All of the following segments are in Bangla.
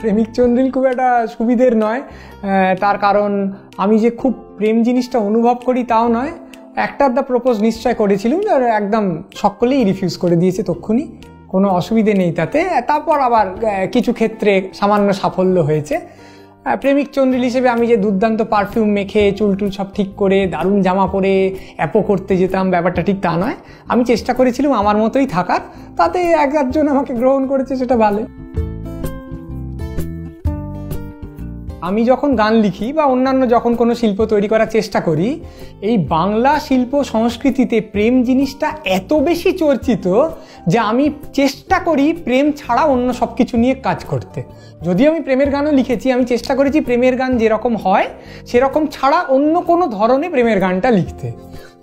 প্রেমিক চন্দ্রিল খুব একটা সুবিধের নয় তার কারণ আমি যে খুব প্রেম জিনিসটা অনুভব করি তাও নয়। একটা আধটা প্রপোজ নিশ্চয় করেছিলাম, আর একদম সকলেই রিফিউজ করে দিয়েছে তক্ষুনি, কোনো অসুবিধে নেই তাতে। তারপর আবার কিছু ক্ষেত্রে সামান্য সাফল্য হয়েছে। প্রেমিক চন্দ্রিল হিসেবে আমি যে দুর্দান্ত পারফিউম মেখে, চুল টুল সব ঠিক করে, দারুণ জামা পরে অ্যাপো করতে যেতাম, ব্যাপারটা ঠিক তা নয়। আমি চেষ্টা করেছিলাম আমার মতোই থাকার, তাতে এক একজন আমাকে গ্রহণ করেছে, সেটা ভালো আমি যখন গান লিখি বা অন্যান্য যখন কোনো শিল্প তৈরি করার চেষ্টা করি, এই বাংলা শিল্প সংস্কৃতিতে প্রেম জিনিসটা এত বেশি চর্চিত যে আমি চেষ্টা করি প্রেম ছাড়া অন্য সব কিছু নিয়ে কাজ করতে। যদিও আমি প্রেমের গানও লিখেছি, আমি চেষ্টা করেছি প্রেমের গান যেরকম হয়, সেরকম ছাড়া অন্য কোনো ধরনে প্রেমের গানটা লিখতে।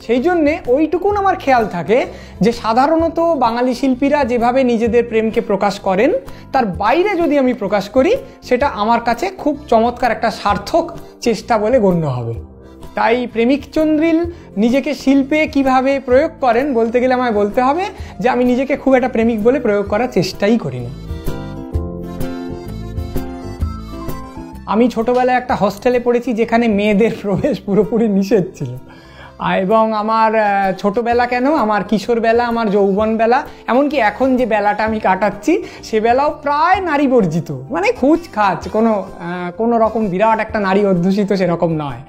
সেই জন্যে ওইটুকুন আমার খেয়াল থাকে যে সাধারণত বাঙালি শিল্পীরা যেভাবে নিজেদের প্রেমকে প্রকাশ করেন, তার বাইরে যদি আমি প্রকাশ করি, সেটা আমার কাছে খুব চমৎকার একটা সার্থক চেষ্টা বলে গণ্য হবে। তাই প্রেমিক চন্দ্রিল নিজেকে শিল্পে কীভাবে প্রয়োগ করেন বলতে গেলে আমায় বলতে হবে যে আমি নিজেকে খুব একটা প্রেমিক বলে প্রয়োগ করার চেষ্টাই করিনি। আমি ছোটবেলায় একটা হস্টেলে পড়েছি যেখানে মেয়েদের প্রবেশ পুরোপুরি নিষেধ ছিল। এবং আমার ছোটোবেলা কেন? আমার কিশোরবেলা আমার যৌবনবেলা এমনকি এখন যে বেলাটা আমি কাটাচ্ছি, সে বেলাও প্রায় নারী বর্জিত। মানে খুঁজ খাচ, কোনো কোনো রকম বিরাট একটা নারী অধ্যুষিত সেরকম নয়।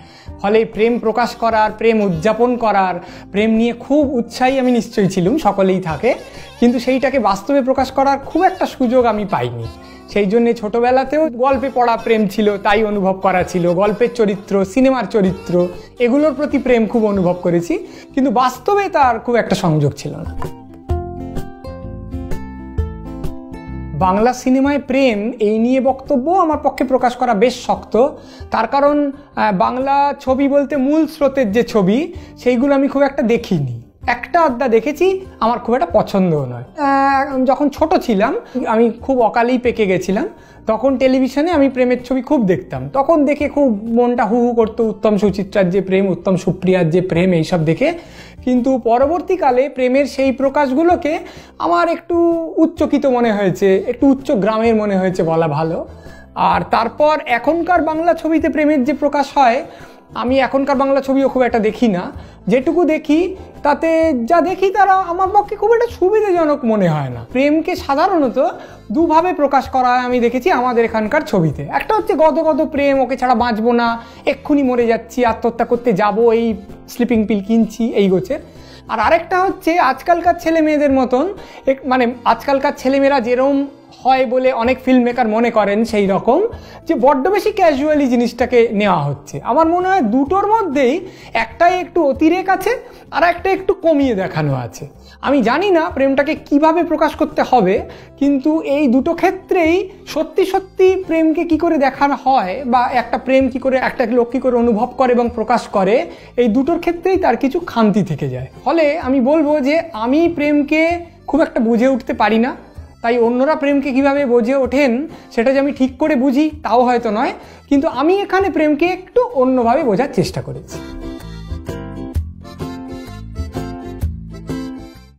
ফলে প্রেম প্রকাশ করার, প্রেম উদযাপন করার, প্রেম নিয়ে খুব উৎসাহী আমি নিশ্চয়ই ছিলাম, সকলেই থাকে। কিন্তু সেইটাকে বাস্তবে প্রকাশ করার খুব একটা সুযোগ আমি পাইনি। সেই জন্যে ছোটবেলাতেও গল্পে পড়া প্রেম ছিল, তাই অনুভব করা ছিল। গল্পের চরিত্র, সিনেমার চরিত্র, এগুলোর প্রতি প্রেম খুব অনুভব করেছি। কিন্তু বাস্তবে তার খুব একটা সংযোগ ছিল না। বাংলা সিনেমায় প্রেম এই নিয়ে বক্তব্য আমার পক্ষে প্রকাশ করা বেশ শক্ত। তার কারণ বাংলা ছবি বলতে মূল স্রোতের যে ছবি, সেইগুলো আমি খুব একটা দেখিনি। একটা আড্ডা দেখেছি, আমার খুব একটা পছন্দও নয়। যখন ছোট ছিলাম, আমি খুব অকালেই পেকে গেছিলাম, তখন টেলিভিশনে আমি প্রেমের ছবি খুব দেখতাম। তখন দেখে খুব মনটা হু হু করতো উত্তম সুচিত্রার যে প্রেম, উত্তম সুপ্রিয়ার যে প্রেম, এইসব দেখে। কিন্তু পরবর্তীকালে প্রেমের সেই প্রকাশগুলোকে আমার একটু উচ্চকিত মনে হয়েছে, একটু উচ্চ গ্রামের মনে হয়েছে বলা ভালো। আর তারপর এখনকার বাংলা ছবিতে প্রেমের যে প্রকাশ হয় আমি এখনকার বাংলা ছবিও খুব একটা দেখি না। যেটুকু দেখি, তাতে যা দেখি তারা আমার পক্ষে খুব একটা সুবিধাজনক মনে হয় না। প্রেমকে সাধারণত দুভাবে প্রকাশ করা হয় আমি দেখেছি আমাদের এখানকার ছবিতে। একটা হচ্ছে গদগদ প্রেম, ওকে ছাড়া বাঁচবো না, এক্ষুনি মরে যাচ্ছি, আত্মহত্যা করতে যাব, এই স্লিপিং পিল কিনছি, এই গোছের। আর আরেকটা হচ্ছে আজকালকার ছেলে মেয়েদের মতন, এক- মানে আজকালকার ছেলেমেয়েরা যেরম হয় বলে অনেক ফিল্ম মেকার মনে করেন সেই রকম, যে বড্ড বেশি ক্যাজুয়ালি জিনিসটাকে নেওয়া হচ্ছে। আমার মনে হয় দুটোর মধ্যেই একটাই একটু অতিরেক আছে, আর একটা একটু কমিয়ে দেখানো আছে। আমি জানি না প্রেমটাকে কীভাবে প্রকাশ করতে হবে, কিন্তু এই দুটো ক্ষেত্রেই সত্যি সত্যি প্রেমকে কি করে দেখানো হয় বা একটা প্রেম কি করে, একটা লোক কি করে অনুভব করে এবং প্রকাশ করে, এই দুটোর ক্ষেত্রেই তার কিছু খান্তি থেকে যায়। ফলে আমি বলব যে আমি প্রেমকে খুব একটা বুঝে উঠতে পারি না, তাই অন্যরা প্রেমকে কীভাবে বোঝে ওঠেন সেটা যে আমি ঠিক করে বুঝি তাও হয়তো নয়, কিন্তু আমি এখানে প্রেমকে একটু অন্যভাবে বোঝার চেষ্টা করেছি।